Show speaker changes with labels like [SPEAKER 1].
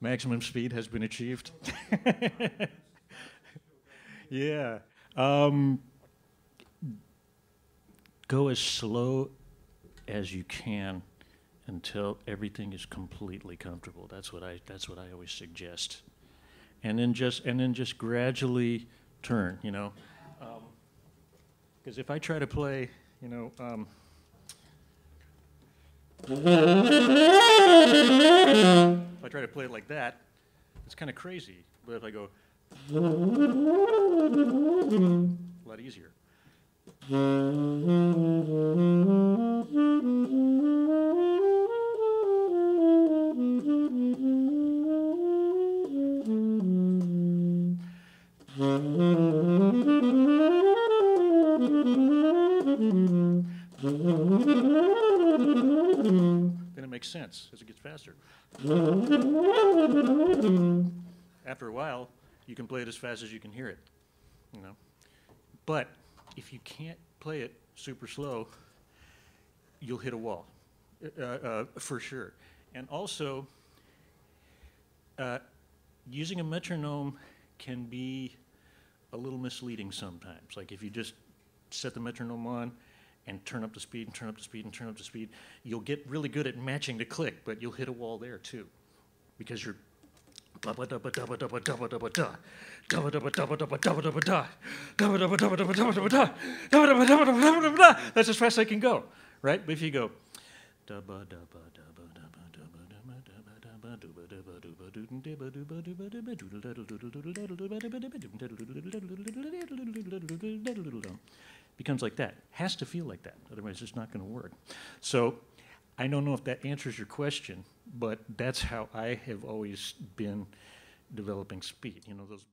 [SPEAKER 1] maximum speed has been achieved. yeah. Um, go as slow as you can until everything is completely comfortable. That's what I that's what I always suggest. And then just and then just gradually turn, you know. Because if I try to play, you know, um, try to play it like that, it's kind of crazy. But if I go, a lot easier. Makes sense as it gets faster. After a while, you can play it as fast as you can hear it, you know. But if you can't play it super slow, you'll hit a wall, uh, uh, for sure. And also, uh, using a metronome can be a little misleading sometimes. Like if you just set the metronome on and turn up the speed and turn up the speed and turn up the speed, you'll get really good at matching the click, but you'll hit a wall there too. Because you're. That's as fast as I can go, right? But if you go. Becomes like that. Has to feel like that. Otherwise, it's not going to work. So, I don't know if that answers your question, but that's how I have always been developing speed. You know, those